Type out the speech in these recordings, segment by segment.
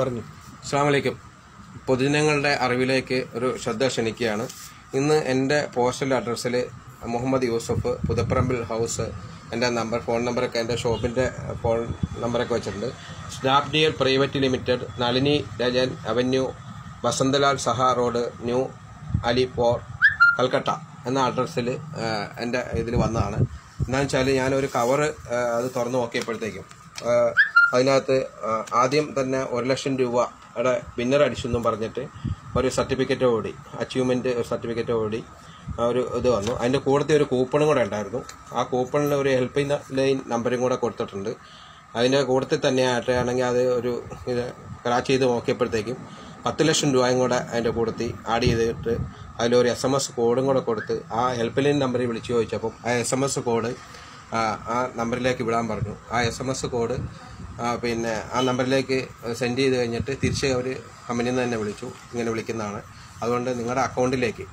പറഞ്ഞു. അസ്സാമലൈക്കും പൊതുജനങ്ങളുടെ അറിവിലേക്ക് ഒരു ശ്രദ്ധ ക്ഷണിക്കുകയാണ്. ഇന്ന് എന്റെ പോസ്റ്റൽ അഡ്രസ്സിൽ മുഹമ്മദ് യൂസഫ് പുതപ്പറമ്പിൽ ഹൗസ് എന്റെ നമ്പർ ഫോൺ നമ്പറൊക്കെ എന്റെ ഷോപ്പിന്റെ ഫോൺ നമ്പറൊക്കെ വെച്ചിട്ടുണ്ട്. Snapdeal private limited Nalini Rajan avenue Vasantlal Saha road new അലിപോർ Calcutta എന്ന അഡ്രസ്സിൽ എന്റെ ഇതിൽ വന്നതാണ്. എന്താണെന്ന് വെച്ചാൽ ഞാനൊരു കവറ് അത് തുറന്ന് നോക്കിയപ്പോഴത്തേക്കും അതിനകത്ത് ആദ്യം തന്നെ ഒരു ലക്ഷം രൂപയുടെ വിന്നർ അടിച്ചെന്നും പറഞ്ഞിട്ട് ഒരു സർട്ടിഫിക്കറ്റ് ഓടി അച്ചീവ്മെന്റ് സർട്ടിഫിക്കറ്റ് ഓടി ഒരു ഇത് വന്നു. അതിന്റെ കൂടത്തെ ഒരു കൂപ്പണും കൂടെ ഉണ്ടായിരുന്നു. ആ കൂപ്പണിന് ഒരു ഹെൽപ്പ് ലൈൻ നമ്പറും കൂടെ കൊടുത്തിട്ടുണ്ട്. അതിന്റെ കൂടത്തിൽ തന്നെ ആണെങ്കിൽ അത് ഒരു ഇത് ക്രാച്ച് ചെയ്ത് നോക്കിയപ്പോഴത്തേക്കും പത്ത് ലക്ഷം രൂപയും കൂടെ അതിന്റെ കൂടത്തി ആഡ് ചെയ്തിട്ട് അതിലൊരു എസ് എം എസ് കോഡും കൂടെ കൊടുത്ത് ആ ഹെൽപ്പ് ലൈൻ നമ്പറിൽ വിളിച്ചു ചോദിച്ചപ്പം ആ എസ് എം എസ് കോഡ് ആ നമ്പറിലേക്ക് വിടാൻ പറഞ്ഞു. ആ എസ് എം എസ് കോഡ് പിന്നെ ആ നമ്പറിലേക്ക് സെൻഡ് ചെയ്ത് കഴിഞ്ഞിട്ട് തിരിച്ച് അവർ കമ്പനിയിൽ നിന്ന് തന്നെ വിളിച്ചു. ഇങ്ങനെ വിളിക്കുന്നതാണ്. അതുകൊണ്ട് നിങ്ങളുടെ അക്കൗണ്ടിലേക്ക്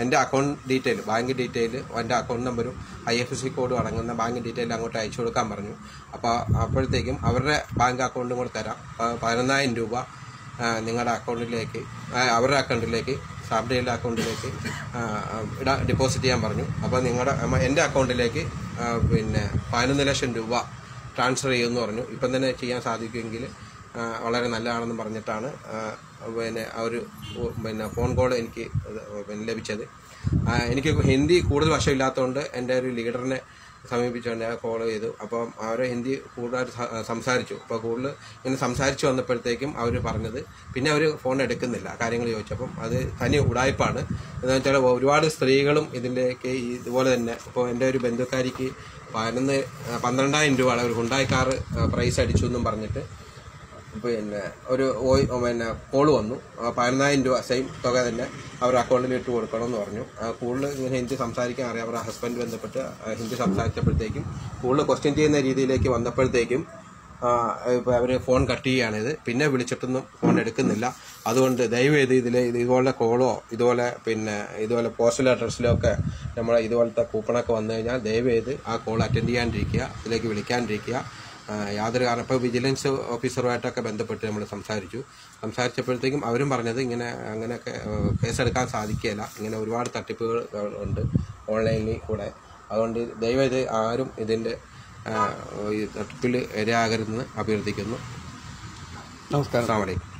എന്റെ അക്കൗണ്ട് ഡീറ്റെയിൽ ബാങ്ക് ഡീറ്റെയിൽ എന്റെ അക്കൗണ്ട് നമ്പറും ഐ എഫ് എസ് സി കോഡും അടങ്ങുന്ന ബാങ്ക് ഡീറ്റെയിൽ അങ്ങോട്ട് അയച്ചു കൊടുക്കാൻ പറഞ്ഞു. അപ്പോൾ അപ്പോഴത്തേക്കും അവരുടെ ബാങ്ക് അക്കൗണ്ടും കൂടെ തരാം. പതിനൊന്നായിരം രൂപ നിങ്ങളുടെ അക്കൗണ്ടിലേക്ക് അവരുടെ അക്കൗണ്ടിലേക്ക് സാബ്ഡിയുടെ അക്കൗണ്ടിലേക്ക് ഇടാൻ ഇടാ ഡെപ്പോസിറ്റ് ചെയ്യാൻ പറഞ്ഞു. അപ്പോൾ നിങ്ങളുടെ എന്റെ അക്കൗണ്ടിലേക്ക് പിന്നെ പതിനൊന്ന് ലക്ഷം രൂപ ട്രാൻസ്ഫർ ചെയ്യുമെന്ന് പറഞ്ഞു. ഇപ്പം തന്നെ ചെയ്യാൻ സാധിക്കുമെങ്കിൽ വളരെ നല്ലതാണെന്ന് പറഞ്ഞിട്ടാണ് പിന്നെ ആ ഒരു പിന്നെ ഫോൺ കോൾ എനിക്ക് ലഭിച്ചത്. എനിക്ക് ഹിന്ദി കൂടുതൽ വശമില്ലാത്തതുകൊണ്ട് എന്റെ ഒരു ലീഡറിനെ സമീപിച്ചുകൊണ്ട് ഞാൻ കോൾ ചെയ്തു. അപ്പം അവരെ ഹിന്ദി കൂടുതൽ സംസാരിച്ചു. അപ്പോൾ കൂടുതൽ ഇങ്ങനെ സംസാരിച്ചു വന്നപ്പോഴത്തേക്കും അവർ പറഞ്ഞത് പിന്നെ അവർ ഫോൺ എടുക്കുന്നില്ല കാര്യങ്ങൾ ചോദിച്ചപ്പം അത് തനി ഉടായ്പാണ്. എന്താണെന്ന് വെച്ചാൽ ഒരുപാട് സ്ത്രീകളും ഇതിലേക്ക് ഇതുപോലെ തന്നെ ഇപ്പോൾ എന്റെ ഒരു ബന്ധുക്കാരിക്ക് പതിനൊന്ന് പന്ത്രണ്ടായിരം രൂപ ഒരു ഹുണ്ടായി കാറ് പ്രൈസ് അടിച്ചു എന്നും പറഞ്ഞിട്ട് പിന്നെ ഒരു പിന്നെ കോൾ വന്നു. പതിനായിരം രൂപ സെയിം തുക തന്നെ അവർ അക്കൗണ്ടിൽ ഇട്ട് കൊടുക്കണം എന്ന് പറഞ്ഞു കൂടുതൽ ഇങ്ങനെ ഹിന്ദി സംസാരിക്കാൻ അറിയാം. അവരുടെ ഹസ്ബൻഡ് ബന്ധപ്പെട്ട് ഹിന്ദി സംസാരിച്ചപ്പോഴത്തേക്കും കൂടുതൽ ക്വസ്റ്റ്യൻ ചെയ്യുന്ന രീതിയിലേക്ക് വന്നപ്പോഴത്തേക്കും അവർ ഫോൺ കട്ട് ചെയ്യുകയാണിത് പിന്നെ വിളിച്ചിട്ടൊന്നും ഫോൺ എടുക്കുന്നില്ല. അതുകൊണ്ട് ദയവേത് ഇതിൽ ഇത് ഇതുപോലെ കോളോ ഇതുപോലെ പിന്നെ ഇതുപോലെ പോസ്റ്റൽ അഡ്രസ്സിലോ ഒക്കെ നമ്മളെ ഇതുപോലത്തെ കൂപ്പണൊക്കെ വന്നു കഴിഞ്ഞാൽ ദയവേത് ആ കോൾ അറ്റൻഡ് ചെയ്യാണ്ടിരിക്കുക ഇതിലേക്ക് വിളിക്കാണ്ടിരിക്കുക. യാതൊരു കാരണം. ഇപ്പോൾ വിജിലൻസ് ഓഫീസറുമായിട്ടൊക്കെ ബന്ധപ്പെട്ട് നമ്മൾ സംസാരിച്ചു. സംസാരിച്ചപ്പോഴത്തേക്കും അവരും പറഞ്ഞത് ഇങ്ങനെ അങ്ങനെയൊക്കെ കേസെടുക്കാൻ സാധിക്കുകയില്ല. ഇങ്ങനെ ഒരുപാട് തട്ടിപ്പുകൾ ഉണ്ട് ഓൺലൈനിൽ കൂടെ. അതുകൊണ്ട് ദയവായി ഇത് ആരും ഇതിന്റെ തട്ടിപ്പിൽ ഇരയാകരുതെന്ന് അഭ്യർത്ഥിക്കുന്നു. നമസ്കാരം.